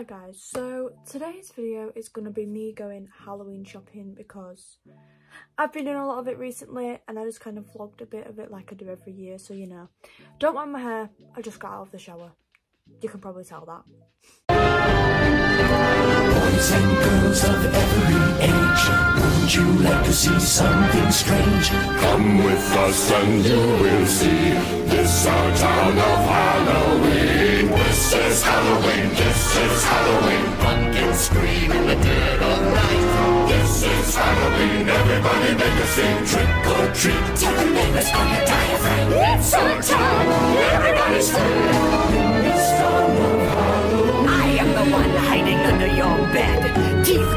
Hi guys, so today's video is going to be me going Halloween shopping because I've been doing a lot of it recently and I just kind of vlogged a bit of it like I do every year, so you know. Don't mind my hair, I just got out of the shower. You can probably tell that. Boys and girls of every age, wouldn't you like to see something strange? Come with us and you will see this our town of Halloween. Is Halloween, this is Halloween. Pumpkins scream in the dead of night. This is Halloween, everybody make a scene. Trick or treat, Tell the neighbors on your diaphragm. it's our town, everybody's free. In this Halloween. I am the one hiding under your bed.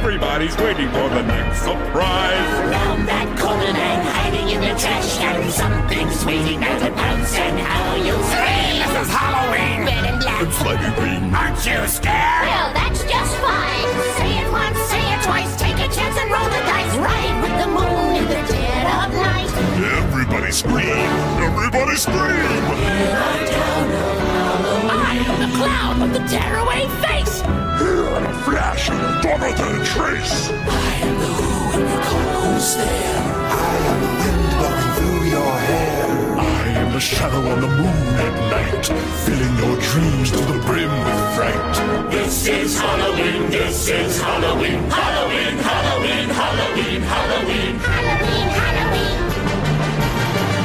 Everybody's waiting for the next surprise. Round that corner and hiding in the trash can. Something's waiting there to pounce and how you scream. This is Halloween. Red and black. It's slimy green. Aren't you scared? Well, that's just fine. Say it once, say it twice, take a chance and roll the dice. Ride with the moon in the dead of night. Everybody scream! Everybody scream! I am the clown with the tearaway face. Here in flash, Donald and Trace. I am the who and you call who's there. I am the wind blowing through your hair. I am the shadow on the moon at night, filling your dreams to the brim with fright. This is Halloween, this is Halloween, Halloween, Halloween, Halloween, Halloween. Halloween, Halloween.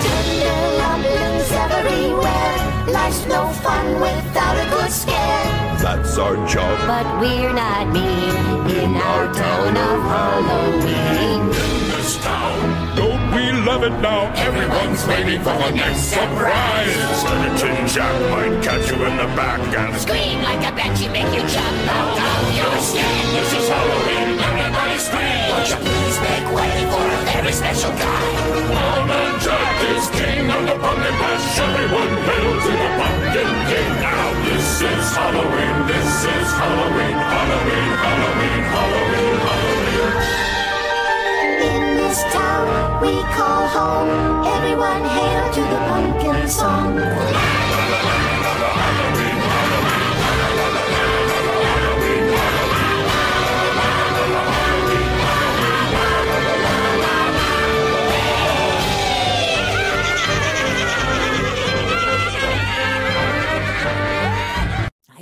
Tender rumblings everywhere. Life's no fun without a good scare. That's our job. But we're not mean in our town of Halloween. In this town, don't we love it now? Everyone's waiting for the next surprise. Skeleton Jack might catch you in the back and Scream like a bat banshee, make you jump out of your skin. This is Halloween, everybody scream! Won't you please make way for a very special guy?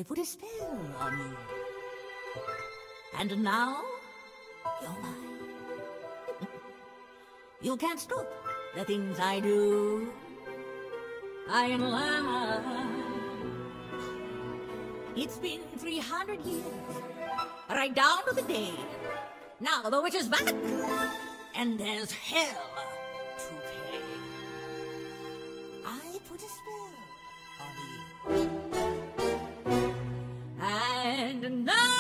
I put a spell on you. And now, you're mine. you can't stop the things I do. I am alive. It's been 300 years, right down to the day. Now the witch is back, and there's hell to pay. I put a spell on you and no.